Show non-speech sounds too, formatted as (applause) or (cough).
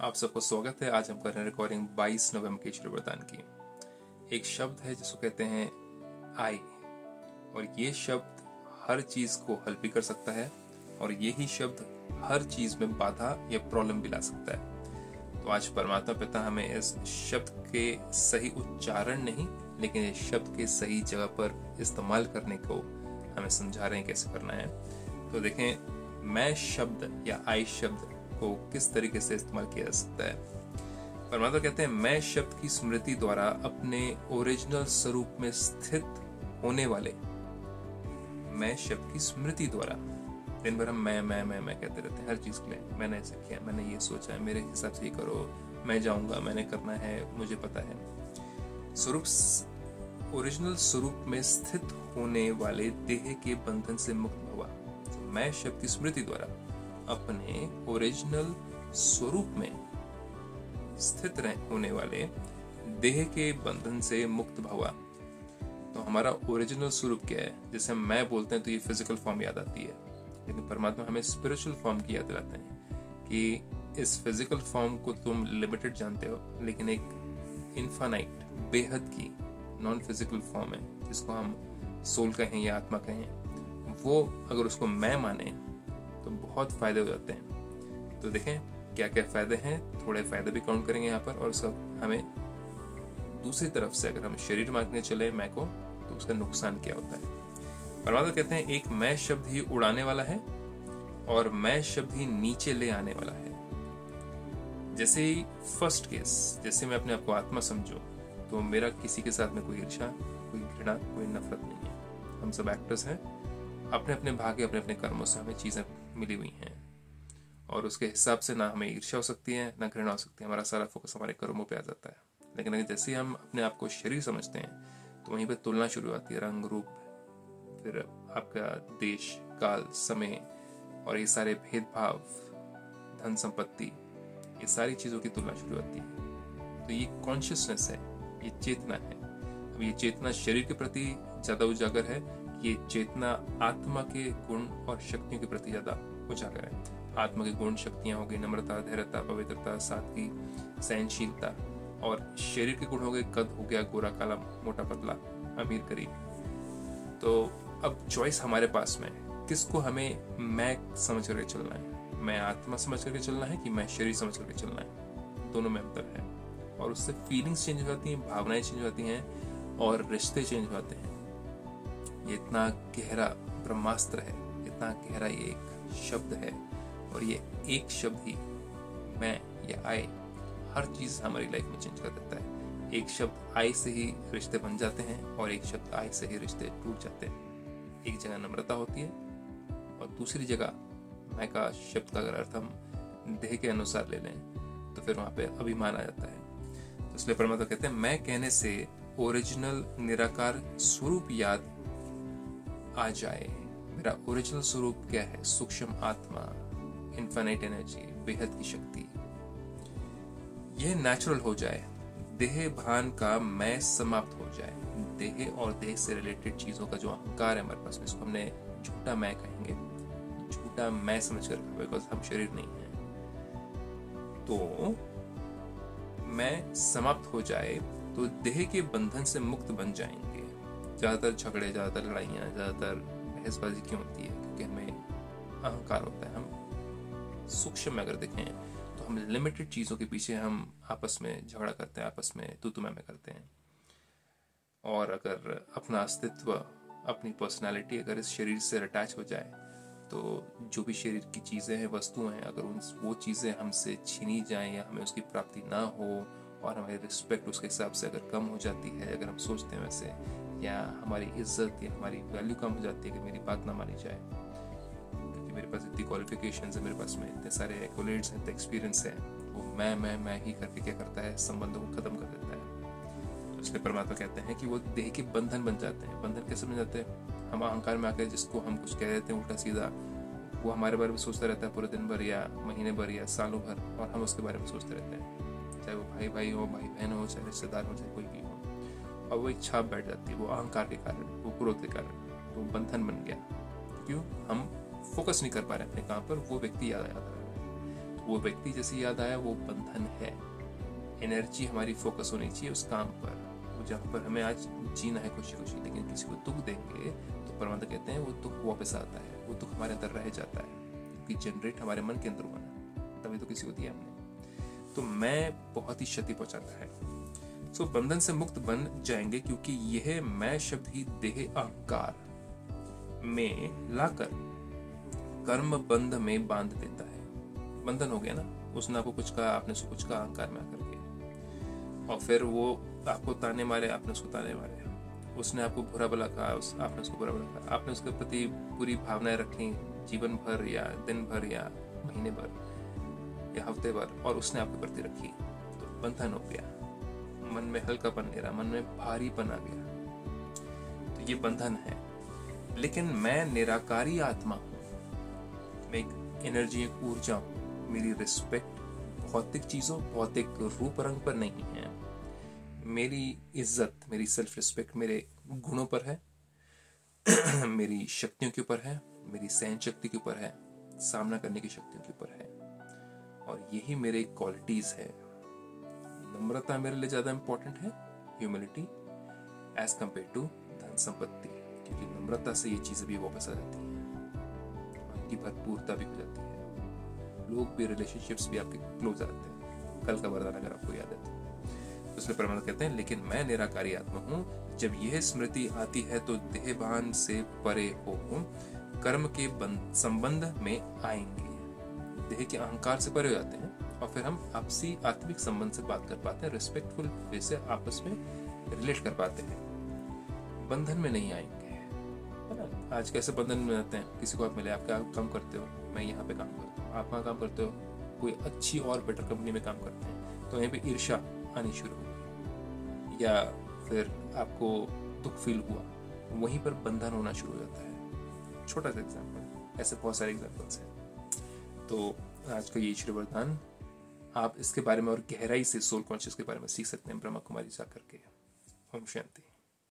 आप सबको स्वागत है। आज हम कर रहे हैं रिकॉर्डिंग 22 नवंबर के श्री वरदान की। एक शब्द है जिसको कहते हैं आई और ये शब्द हर चीज़ को हल भी कर सकता है और यही शब्द हर चीज़ में बाधा या प्रॉब्लम भी ला सकता है। तो आज परमात्मा पिता हमें इस शब्द के सही उच्चारण नहीं, लेकिन इस शब्द के सही जगह पर इस्तेमाल करने को हमें समझा रहे हैं कैसे करना है। तो देखें, मैं शब्द या आई शब्द को किस तरीके से इस्तेमाल किया जा सकता है? परमात्मा कहते हैं, मैं शब्द की स्मृति द्वारा अपने ओरिजिनल स्वरूप में स्थित होने वाले मैं शब्द की स्मृति द्वारा दिन भर हम मैं मैं मैं मैं कहते रहते हैं। हर चीज़ के लिए मैंने ऐसा किया, मैंने ये सोचा है, मेरे हिसाब से ये करो, मैं जाऊँगा, मैंने करना है, मुझे पता है। स्वरूप ओरिजिनल स्वरूप में स्थित होने वाले देह के बंधन से मुक्त हुआ। तो मैं शब्द की स्मृति द्वारा अपने ओरिजिनल स्वरूप में स्थित होने वाले देह के बंधन से मुक्त भवा तो हमारा ओरिजिनल स्वरूप क्या है? जैसे मैं बोलते हैं तो ये फ़िज़िकल फॉर्म याद आती है। लेकिन परमात्मा हमें स्पिरिचुअल फॉर्म की याद दिलाते हैं कि इस फ़िज़िकल फॉर्म को तुम लिमिटेड जानते हो, लेकिन एक इन्फानाइट बेहद की नॉन फ़िज़िकल फॉर्म है, जिसको हम सोल कहें या आत्मा कहें। वो अगर उसको मैं माने तो बहुत फ़ायदे हो जाते हैं। तो देखें क्या क्या फ़ायदे हैं, थोड़े फ़ायदे भी काउंट करेंगे यहाँ पर और सब हमें दूसरी तरफ़ से अगर हम शरीर मांगने चले मैं को तो उसका नुकसान क्या होता है। परमात्मा कहते हैं, एक मैं शब्द ही उड़ाने वाला है और मैं शब्द ही नीचे ले आने वाला है। जैसे ही फ़र्स्ट केस जैसे मैं अपने आप को आत्मा समझू तो मेरा किसी के साथ में कोई ईर्षा कोई घृणा, कोई नफरत नहीं है। हम सब एक्टर्स हैं अपने अपने भाग्य अपने अपने कर्मों से हमें चीज़ें मिली हुई हैं। और उसके हिसाब से ना हमें ईर्ष्या हो सकती है, ना घृणा हो सकती है। हमारा सारा फोकस हमारे कर्मों पे आ जाता है। लेकिन अगर जैसे हम अपने आप को शरीर समझते हैं तो वहीं पे तुलना शुरू होती है, रंग, रूप, फिर आपका देश, काल, समय और ये सारे भेदभाव धन संपत्ति ये सारी चीज़ों की तुलना शुरू होती है। तो ये कॉन्शियसनेस है, ये चेतना है। अब ये चेतना शरीर के प्रति ज़्यादा उजागर है ये चेतना आत्मा के गुण और शक्तियों के प्रति ज़्यादा उजागर है। आत्मा के गुण, शक्तियाँ हो गई, नम्रता, धैर्यता, पवित्रता, सादगी, सहनशीलता और शरीर के गुण हो गए, कद हो गया, गोरा, काला, मोटा, पतला, अमीर, गरीब। तो अब चॉइस हमारे पास में किसको हमें मैं समझ करके चलना है? मैं आत्मा समझ करके चलना है कि मैं शरीर समझ करके चलना है? दोनों में अंतर है। और उससे फीलिंग्स चेंज हो जाती हैं, भावनाएँ चेंज हो जाती हैं और रिश्ते चेंज हो जाते हैं। ये इतना गहरा ब्रह्मास्त्र है, इतना गहरा ये एक शब्द है और ये एक शब्द ही मैं या आए हर चीज़ हमारी लाइफ में चेंज कर देता है। एक शब्द आय से ही रिश्ते बन जाते हैं और एक शब्द आय से ही रिश्ते टूट जाते हैं। एक जगह नम्रता होती है और दूसरी जगह मैं का शब्द का अगर अर्थ हम देह के अनुसार ले लें तो फिर वहाँ पे अभिमान आ जाता है। तो इसलिए परमात्मा कहते हैं, मैं कहने से ओरिजिनल निराकार स्वरूप याद आ जाए। मेरा ओरिजिनल स्वरूप क्या है? सूक्ष्म आत्मा इन्फाइनाइट एनर्जी बेहद की शक्ति। यह नेचुरल हो जाए। देह भान का मैं समाप्त हो जाए। देह और देह से रिलेटेड चीज़ों का जो अहंकार है हमारे पास इसको हमने झूठा मैं कहेंगे। झूठा मैं समझ कर बिकॉज़ हम शरीर नहीं है। तो मैं समाप्त हो जाए तो देह के बंधन से मुक्त बन जाएँगे। ज़्यादातर झगड़े, ज़्यादातर लड़ाइयाँ, ज़्यादातर बहसबाजी क्यों होती है? क्योंकि हमें अहंकार होता है। हम सूक्ष्म में अगर देखें तो हम लिमिटेड चीज़ों के पीछे हम आपस में झगड़ा करते हैं, आपस में तू तुम्हें में करते हैं। और अगर अपना अस्तित्व, अपनी पर्सनालिटी अगर इस शरीर से अटैच हो जाए तो जो भी शरीर की चीज़ें हैं, वस्तुएँ हैं, अगर उन, वो चीज़ें हमसे छीनी जाएँ या हमें उसकी प्राप्ति ना हो और हमारी रिस्पेक्ट उसके हिसाब से अगर कम हो जाती है, अगर हम सोचते हैं वैसे या हमारी इज़्ज़त या हमारी वैल्यू कम हो जाती है कि मेरी बात ना मानी जाए। क्योंकि मेरे पास इतनी क्वालिफिकेशन है, मेरे पास में इतने सारे एक्लेट्स हैं, इतने एक्सपीरियंस है, वो मैं मैं मैं ही करके क्या करता है? संबंधों को खत्म कर देता है। तो इसलिए परमात्मा कहते हैं कि वो देह के बंधन बन जाते हैं। बंधन कैसे बन जाते हैं? हम अहंकार में आकर जिसको हम कुछ कह देते हैं, उल्टा सीधा, वो हमारे बारे में सोचता रहता है पूरे दिन भर या महीने भर या सालों भर, और हम उसके बारे में सोचते रहते हैं। चाहे वो भाई भाई हो भाई बहन हो, चाहे रिश्तेदार हो, चाहे कोई भी और वो इच्छा बैठ जाती है, वो अहंकार के कारण, वो क्रोध के कारण, वो बंधन बन गया। क्यों? हम फोकस नहीं कर पा रहे अपने काम पर, वो व्यक्ति याद याद आ रहा तो वो व्यक्ति जैसे याद आया, वो बंधन है। एनर्जी हमारी फोकस होनी चाहिए उस काम पर। जहाँ पर हमें आज जीना है खुशी खुशी लेकिन किसी को दुख देंगे तो परमात्मा कहते हैं, वो दुख वापस आता है। वो दुख हमारे अंदर रह जाता है क्योंकि जनरेट हमारे मन के अंदर हुआ तभी तो किसी को दिया हमने। तो मैं बहुत ही क्षति पहुंचाता है। सो बंधन से मुक्त बन जाएँगे क्योंकि यह मैं शब्द ही देह अहंकार में लाकर कर्म बंध में बाँध देता है। बंधन हो गया ना? उसने आपको कुछ कहा, आपने कुछ कहा अहंकार में आकर के। और फिर वो आपको ताने मारे, आपने उसको ताने मारे। उसने आपको बुरा भला कहा, उस, आपने उसको बुरा भला कहा। आपने उसके प्रति पूरी भावनाएँ रखी, जीवन भर या दिन भर या महीने भर या हफ़्ते भर, और उसने आपके प्रति रखी। तो बंधन हो गया। मन में हल्कापन नहीं रहा, मन में भारीपन आ गया। तो ये बंधन है। लेकिन मैं निराकारी आत्मा मैं एक एनर्जी एक ऊर्जा हूँ। मेरी रिस्पेक्ट भौतिक चीज़ों, भौतिक रूप रंग पर नहीं है। मेरी इज़्ज़त, मेरी सेल्फ रिस्पेक्ट मेरे गुणों पर है। (clears throat) मेरी शक्तियों के ऊपर है। मेरी सहन शक्ति के ऊपर है। सामना करने की शक्तियों के ऊपर है। और यही मेरे क्वालिटीज है। नम्रता मेरे लिए ज़्यादा इंपॉर्टेंट है ह्यूमिलिटी एज कंपेयर टू धन संपत्ति, क्योंकि नम्रता से ये चीज़ें भी वापस आ जाती है। उनकी भरपूरता भी हो जाती है। लोग भी रिलेशनशिप्स भी आपके क्लोज आते हैं। कल का वरदान अगर आपको याद है तो। इसलिए परमात्मा कहते हैं, लेकिन मैं निराकारी आत्मा हूँ। जब यह स्मृति आती है तो देहभान से परे हो कर्म के संबंध में आएँगे। देह के अहंकार से परे हो जाते हैं। और फिर हम आपसी आत्मिक संबंध से बात कर पाते हैं रिस्पेक्टफुल वे से आपस में रिलेट कर पाते हैं। बंधन में नहीं आएँगे, है ना? आज कैसे बंधन में रहते हैं? किसी को आप मिले आप क्या काम करते हो, मैं यहाँ पे काम करता हूँ। आप वहाँ काम करते हो, कोई अच्छी और बेटर कंपनी में काम करते हैं तो यहीं पे ईर्षा आनी शुरू हुई। या फिर आपको दुख फील हुआ, वहीं पर बंधन होना शुरू हो जाता है। छोटा सा एग्ज़ाम्पल ऐसे बहुत सारे एग्जाम्पल्स हैं। तो आज का ये श्री वरदान आप इसके बारे में और गहराई से सोल कॉन्शियस के बारे में सीख सकते हैं ब्रह्मा कुमारी जा करके ओम शांति।